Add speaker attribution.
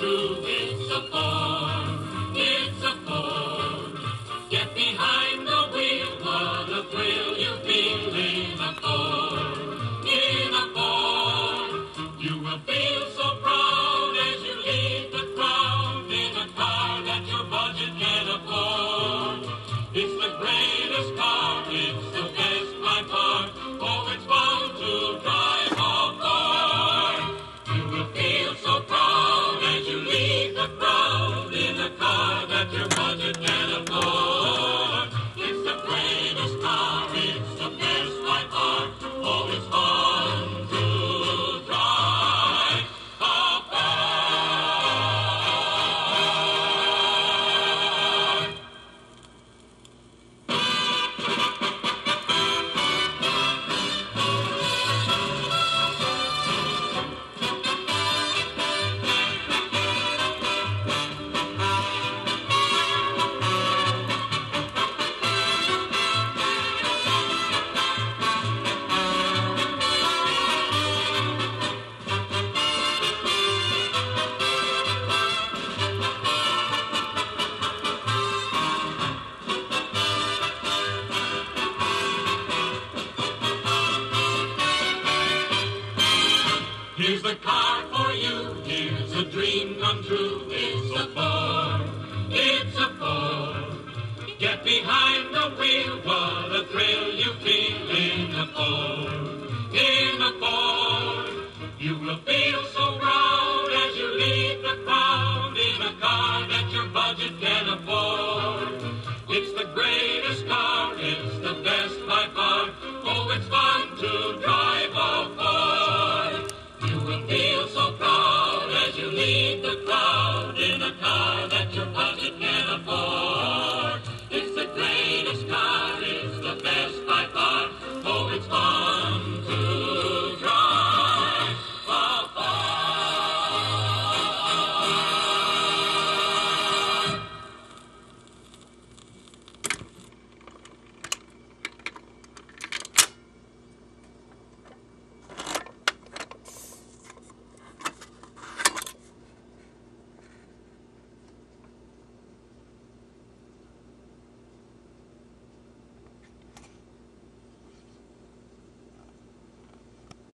Speaker 1: through. It's a Ford. it's a Ford. Get behind the wheel, what a thrill you feel in a Ford, in a Ford, You will feel. the car for you. Here's a dream come true. It's a Ford. It's a Ford. Get behind the wheel. What a thrill you feel in a Ford. In a Ford. You will feel so proud as you lead the crowd in a car that your budget can afford. It's the greatest car. It's